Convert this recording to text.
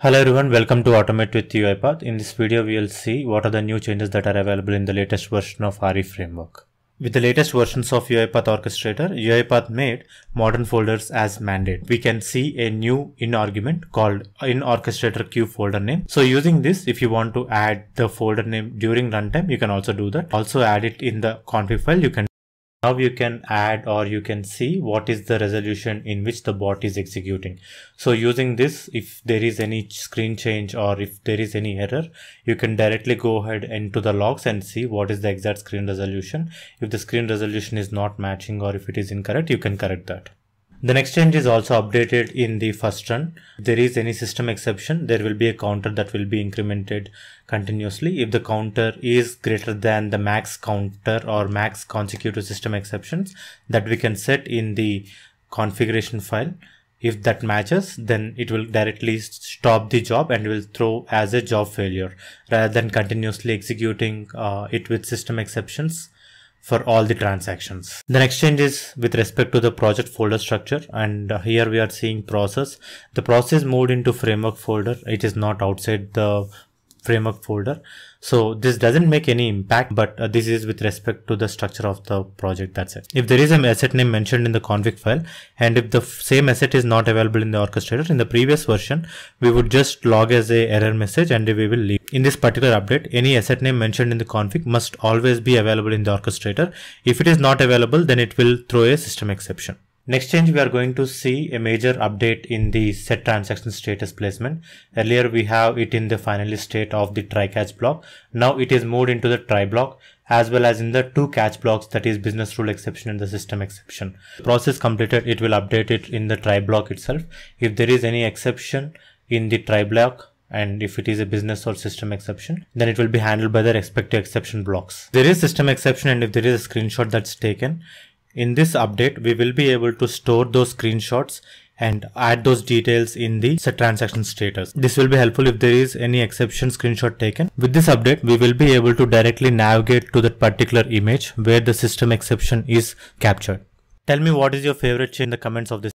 Hello everyone, welcome to Automate with UiPath. In this video, we will see what are the new changes that are available in the latest version of RE framework. With the latest versions of UiPath Orchestrator, UiPath made modern folders as mandate. We can see a new in argument called in orchestrator queue folder name. So using this, if you want to add the folder name during runtime, you can also do that. Also add it in the config file. You can now you can add or you can see what is the resolution in which the bot is executing. So using this, if there is any screen change or if there is any error, you can directly go ahead into the logs and see what is the exact screen resolution. If the screen resolution is not matching or if it is incorrect, you can correct that. The next change is also updated in the first run. If there is any system exception, there will be a counter that will be incremented continuously. If the counter is greater than the max counter or max consecutive system exceptions that we can set in the configuration file. If that matches, then it will directly stop the job and will throw as a job failure rather than continuously executing uh, it with system exceptions for all the transactions. The next change is with respect to the project folder structure and uh, here we are seeing process. The process moved into framework folder. It is not outside the framework folder. So this doesn't make any impact, but uh, this is with respect to the structure of the project. That's it. If there is an asset name mentioned in the config file, and if the same asset is not available in the orchestrator in the previous version, we would just log as a error message and we will leave. In this particular update, any asset name mentioned in the config must always be available in the orchestrator. If it is not available, then it will throw a system exception. Next change, we are going to see a major update in the set transaction status placement. Earlier, we have it in the finally state of the try catch block. Now it is moved into the try block as well as in the two catch blocks that is business rule exception and the system exception. Process completed, it will update it in the try block itself. If there is any exception in the try block, and if it is a business or system exception then it will be handled by the respective exception blocks there is system exception and if there is a screenshot that's taken in this update, we will be able to store those screenshots and add those details in the transaction status. This will be helpful if there is any exception screenshot taken. With this update, we will be able to directly navigate to that particular image where the system exception is captured. Tell me what is your favorite change in the comments of this